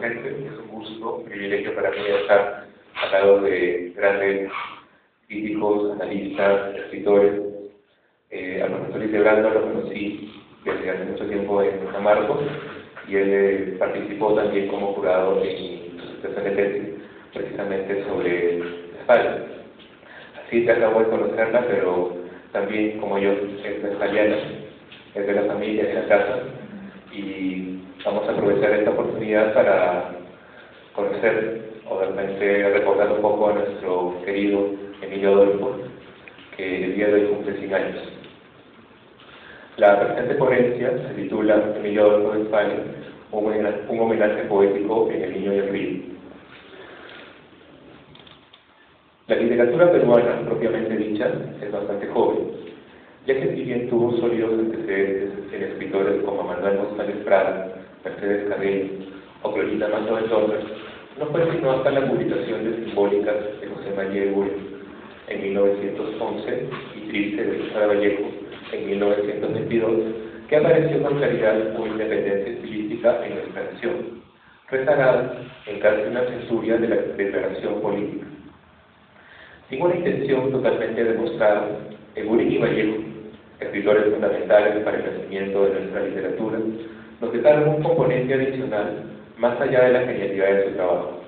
presente. Es un gusto, un privilegio para mí estar al lado de grandes críticos, analistas, escritores. Eh, al profesor Isebrando lo conocí desde hace mucho tiempo en San Marcos y él eh, participó también como jurado en su de tesis precisamente sobre la espalda. Así te acabo de conocerla, pero también como yo es italiana, es de la familia, de la casa, y vamos a aprovechar esta oportunidad para conocer o realmente recordar un poco a nuestro querido Emilio Adolfo, que el día de hoy cumple 100 años. La presente ponencia se titula Emilio Adolfo de España, un homenaje poético en el niño y el río. La literatura peruana, propiamente dicha, es bastante joven, ya que si bien tuvo sólidos antecedentes en escritores como Manuel González Prada, Mercedes Cabello o Clorinda Mato de Torres, no fue sino hasta la publicación de Simbólicas de José María Eguren en 1911 y Triste de Susana Vallejo en 1922 que apareció con claridad una independencia estilística en nuestra nación, rezagada en casi una censura de la declaración política. Sin una intención totalmente demostrada, Eguren y Vallejo, escritores fundamentales para el nacimiento de nuestra literatura, nos dejaron un componente adicional más allá de la genialidad de su trabajo.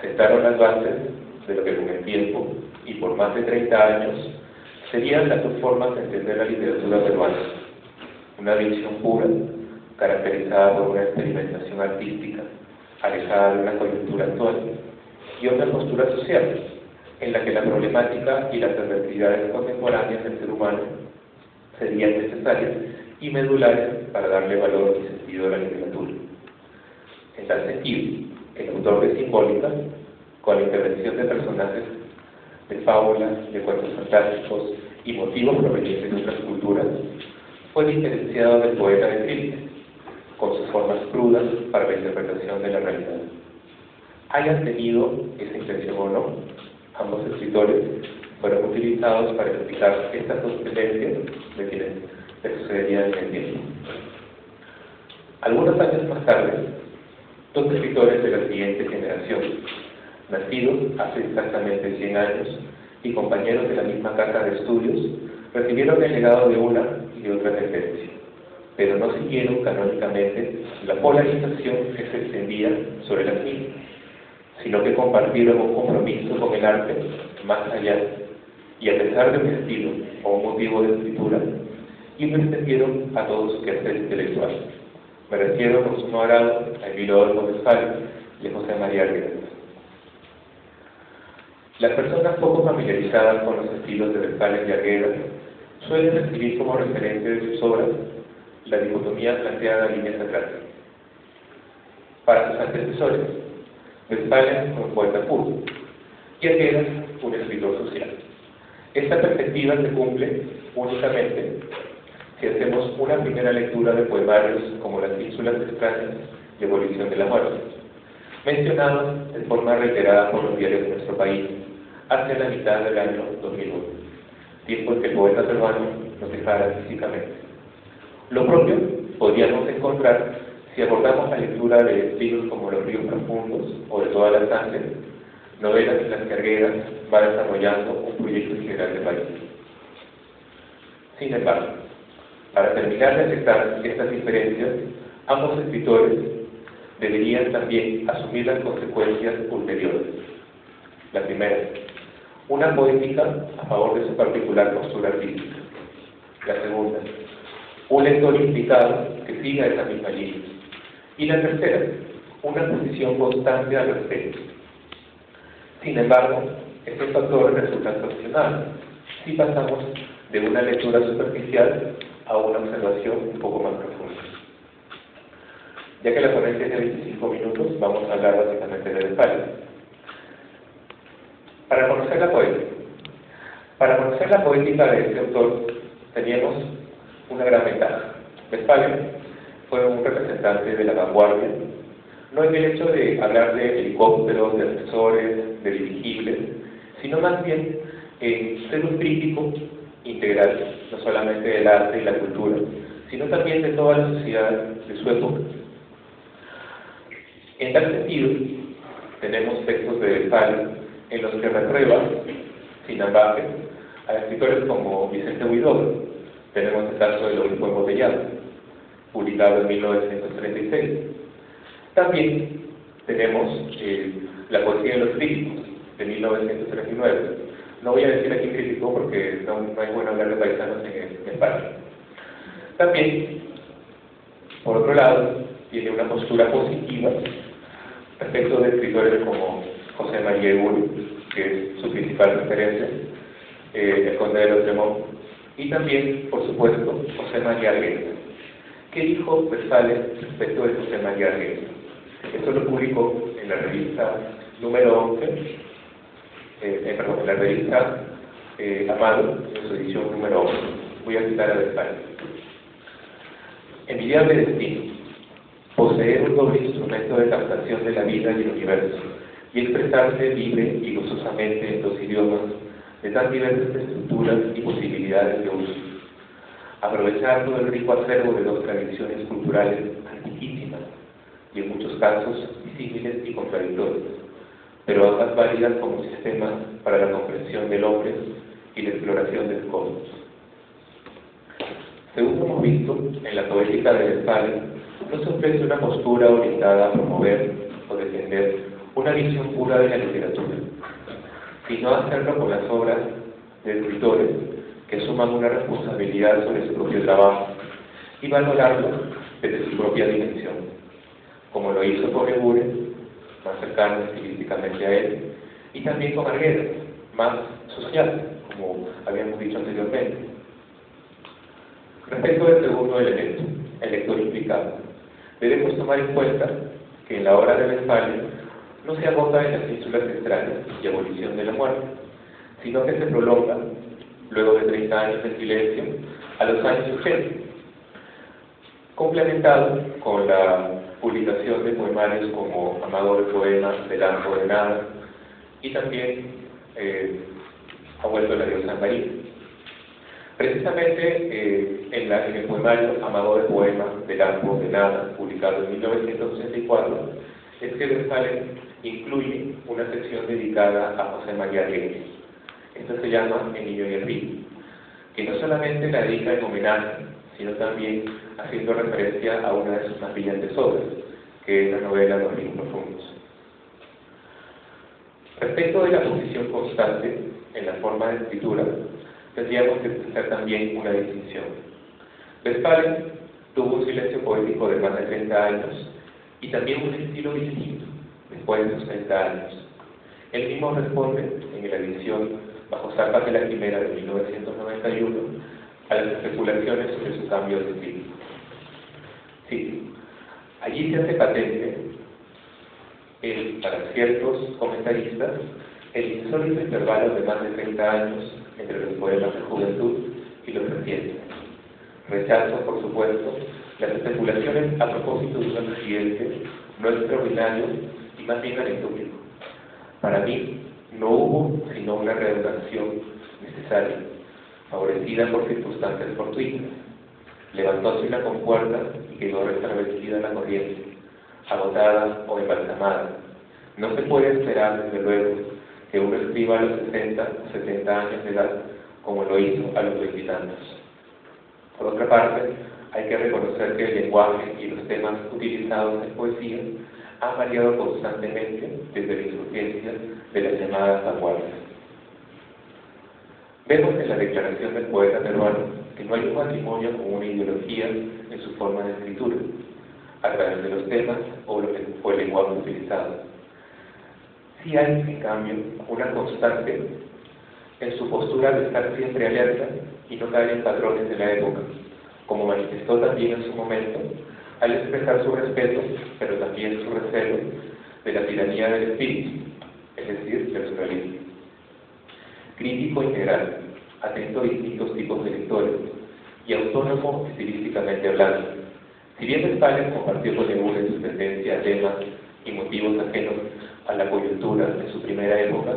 Sentaron las bases de lo que con el tiempo y por más de 30 años serían las dos formas de entender la literatura peruana. Una visión pura, caracterizada por una experimentación artística, alejada de una coyuntura actual, y otra postura social, en la que la problemática y las adversidades contemporáneas del ser humano serían necesarias y medulares para darle valor y sentido a la literatura. En tal sentido, el autor de Simbólica, con la intervención de personajes de fábulas, de cuentos fantásticos y motivos provenientes de otras culturas, fue diferenciado del poeta de Triste, con sus formas crudas para la interpretación de la realidad. Hayan tenido esa intención o no, ambos escritores fueron utilizados para explicar estas dos tendencias de quienes le sucederían en el tiempo. Algunos años más tarde, dos escritores de la siguiente generación, nacidos hace exactamente 100 años y compañeros de la misma casa de estudios, recibieron el legado de una y de otra tendencia, pero no siguieron canónicamente la polarización que se extendía sobre las mismas sino que compartieron un compromiso con el arte más allá, y a pesar de un estilo o un motivo de escritura, y lo extendieron a todos su quehacer intelectual. Me refiero por su grado a Emilio Adolfo y a José María Arguedas. Las personas poco familiarizadas con los estilos de Westphal y Arguedas suelen escribir como referente de sus obras la dicotomía planteada líneas atrás. Para sus antecesores, Westphalen un poeta puro y Arguedas un escritor social. Esta perspectiva se cumple únicamente si hacemos una primera lectura de poemarios como Las ínsulas extrañas y Evolución de la muerte, mencionados de forma reiterada por los diarios de nuestro país hacia la mitad del año 2001, tiempo que el poeta peruano nos dejara físicamente. Lo propio podríamos encontrar si abordamos la lectura de estilos como Los ríos profundos o de todas las sangre, novelas en las Arguedas va desarrollando un proyecto general de país. Sin embargo, para terminar de aceptar estas diferencias, ambos escritores deberían también asumir las consecuencias ulteriores. La primera, una poética a favor de su particular postura artística. La segunda, un lector implicado que siga esa misma línea. Y la tercera, una posición constante al respecto. Sin embargo, estos factores resultan cuestionables si pasamos de una lectura superficial a una observación un poco más profunda. Ya que la ponencia es de 25 minutos, vamos a hablar básicamente de detalle. Para conocer la poética. Para conocer la poética de este autor, teníamos una gran ventaja. Westphalen fue un representante de la vanguardia, no en el hecho de hablar de helicópteros, de asesores, de dirigibles, sino más bien en ser un crítico integral, no solamente del arte y la cultura, sino también de toda la sociedad de su época. En tal sentido, tenemos textos de Westphalen en los que reprueba, sin ambaje, a escritores como Vicente Huidobro. Tenemos el caso del obispo embotellado, publicado en 1936. También tenemos eh, la poesía de los críticos, de 1939. No voy a decir aquí crítico porque no, no hay bueno hablar de paisanos en, España. También, por otro lado, tiene una postura positiva respecto de escritores como José María Eguren, que es su principal referencia, eh, el conde de los Lemón, y también, por supuesto, José María Argueta. ¿Qué dijo Versales respecto de José María Argueta? Esto lo publicó en la revista número 11, eh, eh, perdón, la revista eh, Amado, en su edición número 11. Voy a citar a Versales. Envidiable destino, poseer un doble instrumento de captación de la vida y el universo, y expresarse libre y gozosamente en dos idiomas de tan diversas estructuras y posibilidades de uso. Aprovechar todo el rico acervo de dos tradiciones culturales antiquísimas y en muchos casos disímiles y contradictorias, pero ambas válidas como sistemas para la comprensión del hombre y la exploración del cosmos. Según hemos visto, en la poética de Westphalen no se ofrece una postura orientada a promover o defender una visión pura de la literatura, sino hacerlo con las obras de escritores que suman una responsabilidad sobre su propio trabajo y valorarlo desde su propia dimensión, como lo hizo con Eburen, más cercano estilísticamente a él, y también con Arguera, más social, como habíamos dicho anteriormente. Respecto al segundo elemento, el lector implicado, debemos tomar en cuenta que en la obra de Westphalen no se agota en las ínsulas extrañas y abolición de la muerte, sino que se prolonga, luego de 30 años de silencio, a los años 80, complementado con la publicación de poemarios como Amador de Poemas, del Arco de Nada, y también eh, Ha vuelto la diosa María. Precisamente eh, en, la, en, el poemario Amador de Poemas, del Arco de Nada, publicado en 1964, es que sale incluye una sección dedicada a José María Reyes. Esto se llama El Niño y el Río, que no solamente la dedica en homenaje, sino también haciendo referencia a una de sus más brillantes obras, que es la novela Los Ríos Profundos. Respecto de la posición constante en la forma de escritura, tendríamos que hacer también una distinción. Westphalen tuvo un silencio poético de más de 30 años y también un estilo distinto después de sus 30 años. Él mismo responde en la edición Bajo Zarpas de la Quimera de 1991 a las especulaciones sobre su cambio de estilo. Sí, allí se hace patente el, para ciertos comentaristas el insólito intervalo de más de 30 años entre los poemas de juventud y los recientes. Rechazo, por supuesto, las especulaciones a propósito de un accidente no extraordinario y más bien anecdótico. Para mí, no hubo sino una redundación necesaria, favorecida por circunstancias fortuitas. Levantóse una compuerta y quedó restablecida la corriente, agotada o embalsamada. No se puede esperar, desde luego, que uno escriba a los 60 o 70 años de edad como lo hizo a los veintitantos. Por otra parte, hay que reconocer que el lenguaje y los temas utilizados en poesía han variado constantemente desde la insurgencia de las llamadas vanguardias. Vemos en la declaración del poeta peruano que no hay un matrimonio con una ideología en su forma de escritura, a través de los temas o, el lenguaje utilizado. Sí hay, en cambio, una constante en su postura de estar siempre alerta y no caer en patrones de la época, como manifestó también en su momento al expresar su respeto, pero también su recelo de la tiranía del espíritu, es decir, del surrealismo. Crítico integral, atento a distintos tipos de lectores y autónomo estilísticamente hablando. Si bien Stalin compartió con en su tendencia a temas y motivos ajenos a la coyuntura de su primera época,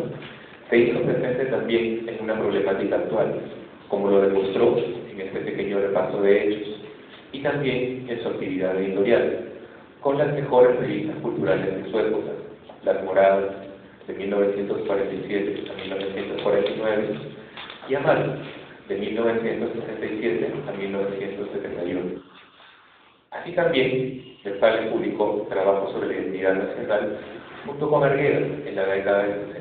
se hizo presente también en una problemática actual, como lo demostró en este pequeño repaso de hechos, y también en su actividad editorial, con las mejores revistas culturales de su época, Las Moradas, de 1947 a 1949, y Amal, de 1967 a 1971. Así también, Westphalen publicó trabajos sobre la identidad nacional junto con Argueda en la década de 60.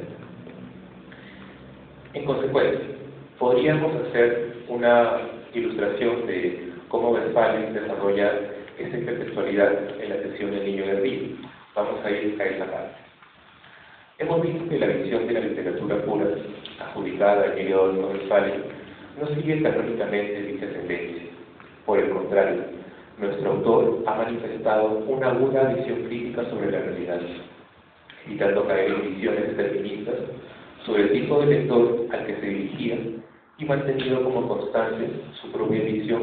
En consecuencia, podríamos hacer una ilustración de cómo Westphalen desarrolla esa intertextualidad en la sesión del niño de río. Vamos a ir a esa parte. Hemos visto que la visión de la literatura pura, adjudicada periodo de Westphalen, no sigue canónicamente dicha tendencia. Por el contrario, nuestro autor ha manifestado una aguda visión crítica sobre la realidad, evitando caer en visiones deterministas sobre el tipo de lector al que se dirigía y mantenido como constante su propia visión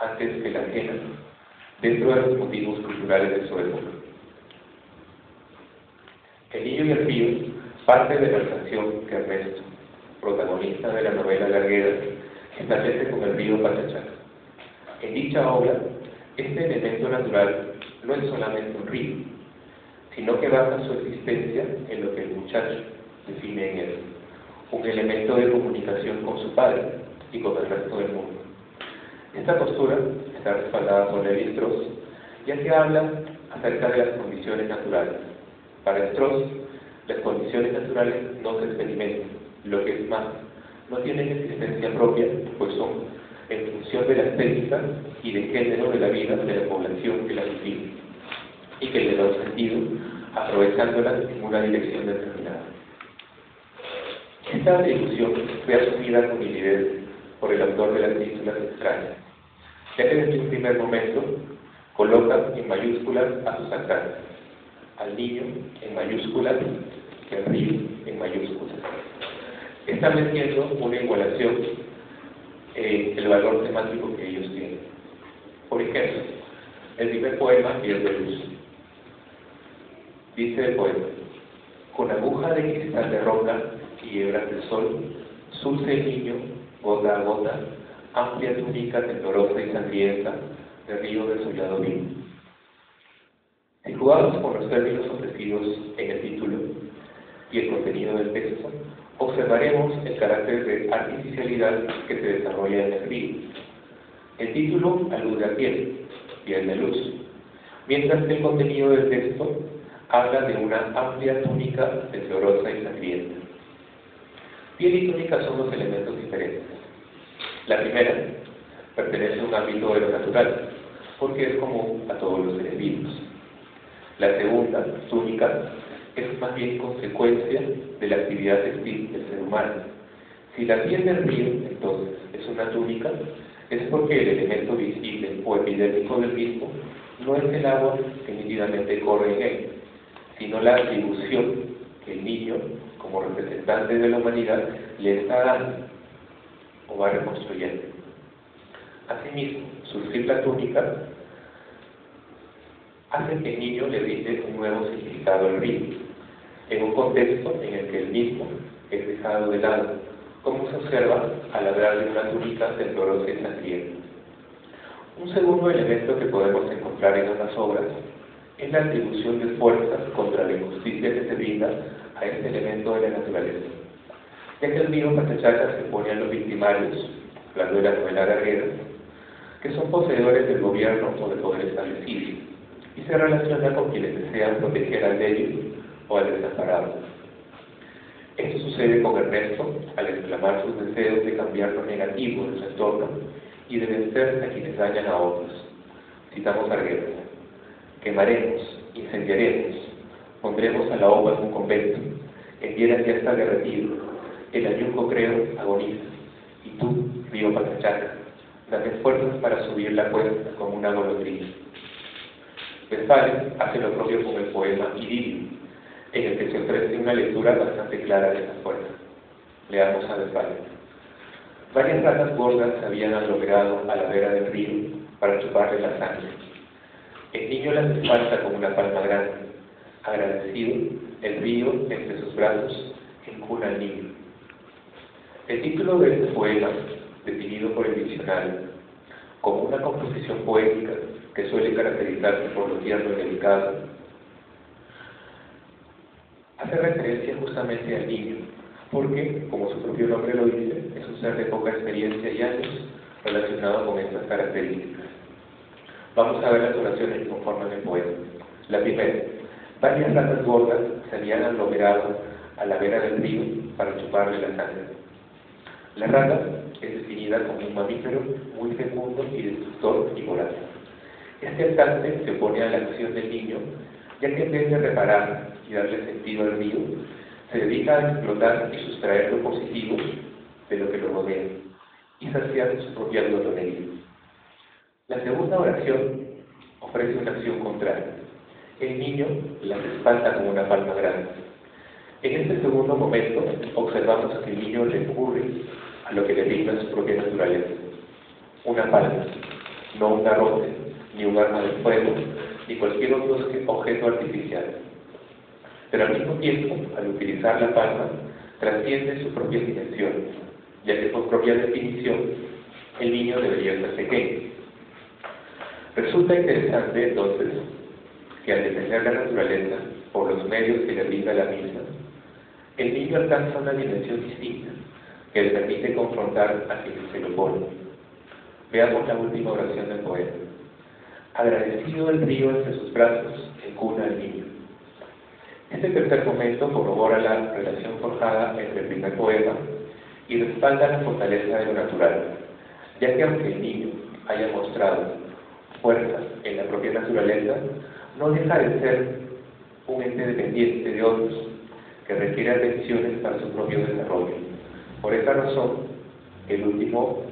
antes que la ajena, dentro de los motivos culturales de su época. El niño y el río parte de la canción que Ernesto, protagonista de la novela Larguera, establece con el río Pachachaca. En dicha obra, este elemento natural no es solamente un río, sino que basa su existencia en lo que el muchacho define en él, un elemento de comunicación con su padre y con el resto del mundo. Esta postura está respaldada por Levi Strauss, ya que habla acerca de las condiciones naturales. Para Strauss, las condiciones naturales no se experimentan, lo que es más, no tienen existencia propia, pues son en función de la estética y de género de la vida de la población que las vive, y que le da un sentido aprovechándolas en una dirección determinada. Esta atribución fue asumida con nitidez por el autor de las epístolas extrañas, ya que desde un primer momento coloca en mayúsculas a sus alcances, al niño en mayúsculas y al río en mayúsculas, estableciendo una igualación en el valor temático que ellos tienen. Por ejemplo, el primer poema es de luz. Dice el poema, con aguja de cristal de roca y hebras del sol, surce el niño, gota a gota, amplia túnica temblorosa y sangrienta, de río desollado vino. Si jugamos con los términos ofrecidos en el título y el contenido del texto, observaremos el carácter de artificialidad que se desarrolla en el río. El título alude a piel, piel de luz, mientras que el contenido del texto habla de una amplia túnica temblorosa y sangrienta. Piel y túnica son dos elementos diferentes. La primera pertenece a un ámbito de lo natural, porque es común a todos los seres vivos. La segunda, túnica, es más bien consecuencia de la actividad textil del ser humano. Si la piel del río, entonces, es una túnica, es porque el elemento visible o epidémico del mismo no es el agua que nítidamente corre en él, sino la atribución que el niño, como representante de la humanidad, le está dando o va reconstruyendo. Asimismo, surgir la túnica hace que el niño le brinde un nuevo significado al río, en un contexto en el que el mismo es dejado de lado, como se observa al hablar de una túnica temblorosa y sangrienta. Un segundo elemento que podemos encontrar en ambas obras es la atribución de fuerzas contra la injusticia que se brinda a este elemento de la naturaleza. Ya que el río Pachachaca se pone a los victimarios, hablando de la novela guerra, que son poseedores del gobierno o del poder establecido, y se relaciona con quienes desean proteger al débil o al desamparado. Esto sucede con Ernesto al exclamar sus deseos de cambiar lo negativo de su entorno y de vencer a quienes dañan a otros. Citamos a Argueta. Quemaremos, incendiaremos, pondremos a la obra en un convento, el día ya está derretido, el ayunco creo agoniza, y tú, río Patachaca, dame fuerzas para subir la cuesta como una golondrina. Westphalen hace lo propio con el poema Idilio, en el que se ofrece una lectura bastante clara de esa fuerza. Leamos a Westphalen. Varias ratas gordas se habían aglomerado a la vera del río para chuparle la sangre. El niño las espalda como una palma grande. Agradecido, el río, entre sus brazos, encuna al niño. El título de este poema, definido por el diccionario como una composición poética que suele caracterizarse por lo tierno y delicado, hace referencia justamente al niño, porque, como su propio nombre lo dice, es un ser de poca experiencia y años relacionado con estas características. Vamos a ver las oraciones que conforman el poema. La primera, varias ratas gordas se habían aglomerado a la vera del río para chuparle la sangre. La rata es definida como un mamífero muy fecundo y destructor y voraz. Este alcance se opone a la acción del niño, ya que en vez de reparar y darle sentido al río, se dedica a explotar y sustraer lo positivo de lo que lo rodea y saciar su propia glotonería. La segunda oración ofrece una acción contraria. El niño las espanta con una palma grande. En este segundo momento observamos que el niño recurre a lo que le digna su propia naturaleza. Una palma, no un garrote, ni un arma de fuego, ni cualquier otro objeto artificial. Pero al mismo tiempo, al utilizar la palma, trasciende su propia dimensión, ya que por propia definición el niño debería ser pequeño. Resulta interesante entonces que al defender la naturaleza por los medios que le brinda la misma, el niño alcanza una dimensión distinta que le permite confrontar a quien se lo pone. Veamos la última oración del poema. Agradecido el río entre sus brazos, cuna al niño. Este tercer momento corrobora la relación forjada entre el primer poema y respalda la fortaleza de lo natural, ya que aunque el niño haya mostrado fuerza en la propia naturaleza, no deja de ser un ente dependiente de otros que requiere atenciones para su propio desarrollo. Por esta razón, el último,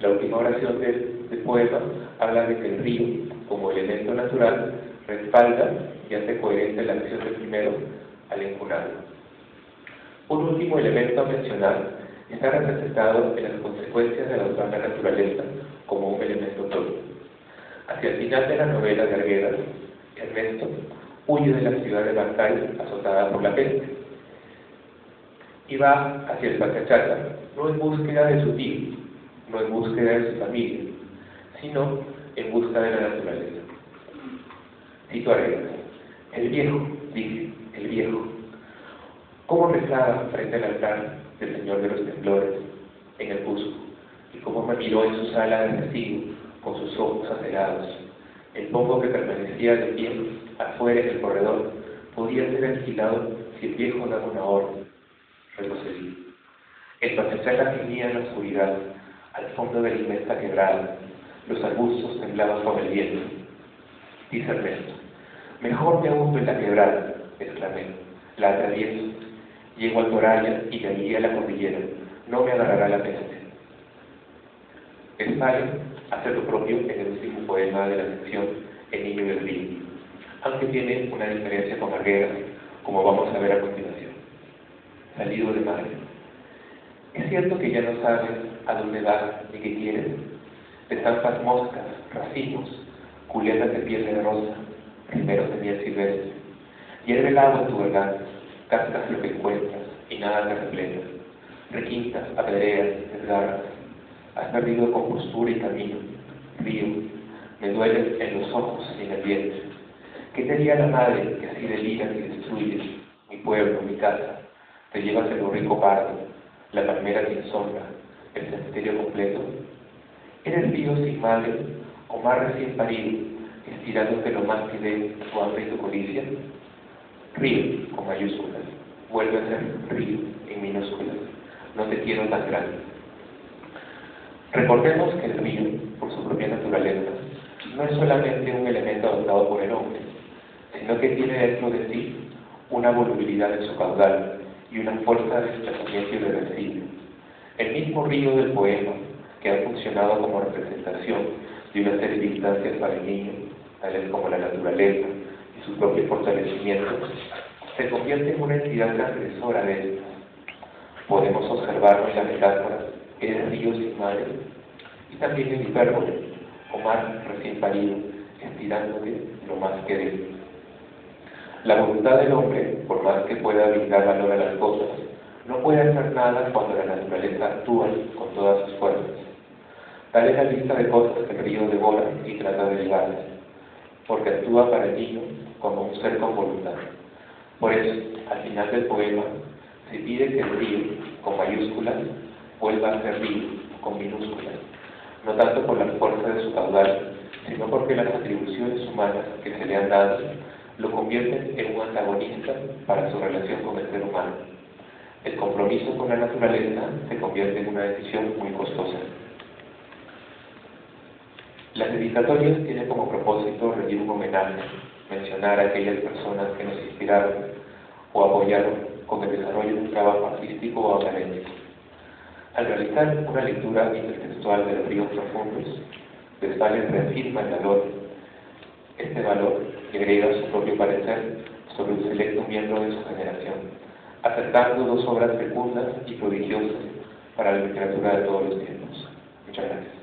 la última oración del, del poema habla de que el río como elemento natural, respalda y hace coherente la acción del primero al encunarlo. Un último elemento a mencionar está representado en las consecuencias de la naturaleza como un elemento propio. Hacia el final de la novela de Arguedas, Ernesto huye de la ciudad de Bancay azotada por la peste y va hacia el Pachachata, no en búsqueda de su tío, no en búsqueda de su familia, sino en busca de la naturaleza. Cito el viejo, dice, el viejo, cómo rezaba frente al altar del Señor de los Temblores en el Cusco, y cómo me miró en su sala de testigo con sus ojos acelerados. El poco que permanecía de pie afuera en el corredor podía ser alquilado si el viejo daba una orden. Retrocedí. El la gemía en la oscuridad, al fondo de la inmensa quebrada, los arbustos temblaban con el viento. Dice Ernesto, mejor me hundo en la quebrada, exclamé, la atravieso, llego al Toraya y de allí a la cordillera, no me agarrará la peste. España hace lo propio en el último poema de la sección El niño del río, aunque tiene una diferencia con Arguera, como vamos a ver a continuación. Salido de madre. Es cierto que ya no sabes a dónde vas ni qué quieres, de tantas moscas, racimos, culetas de piel de rosa, primeros de miel silvestre. Hierve el agua en tu garganta, cascas lo que encuentras y nada te repleta. Requintas, apedreas, desgarras. Has perdido compostura y camino. Río, me duele en los ojos y en el vientre. ¿Qué te haría la madre que así deliras y destruyes mi pueblo, mi casa? Te llevas el rico pardo, la palmera sin sombra, el cementerio completo Eres Dios sin madre, o más recién parido, estirándote lo más que de tu hambre y tu codicia. Río, con mayúsculas, vuelve a ser río en minúsculas. No te quiero tan grande. Recordemos que el río, por su propia naturaleza, no es solamente un elemento adoptado por el hombre, sino que tiene dentro de sí una volubilidad en su caudal y una fuerza de desplazamiento irreversible. El mismo río del poema que han funcionado como representación de una serie de instancias para el niño, tales como la naturaleza y su propio fortalecimiento, se convierte en una entidad transgresora de estas. Podemos observarlo en la metáfora es río sin madre y también en hipérbole, o mar recién parido, estirándote lo más que de La voluntad del hombre, por más que pueda brindar valor a las cosas, no puede hacer nada cuando la naturaleza actúa con todas sus fuerzas. Tal es la lista de cosas que el río devora y trata de llevarles. porque actúa para el niño como un ser con voluntad. Por eso, al final del poema, se pide que el río, con mayúsculas, vuelva a ser río, con minúsculas, no tanto por la fuerza de su caudal, sino porque las atribuciones humanas que se le han dado lo convierten en un antagonista para su relación con el ser humano. El compromiso con la naturaleza se convierte en una decisión muy costosa. Las dedicatorias tienen como propósito rendir un homenaje, mencionar a aquellas personas que nos inspiraron o apoyaron con el desarrollo de un trabajo artístico o académico. Al realizar una lectura intertextual de los ríos profundos, Westphalen reafirma el valor, este valor y agrega su propio parecer sobre un selecto miembro de su generación, acercando dos obras fecundas y prodigiosas para la literatura de todos los tiempos. Muchas gracias.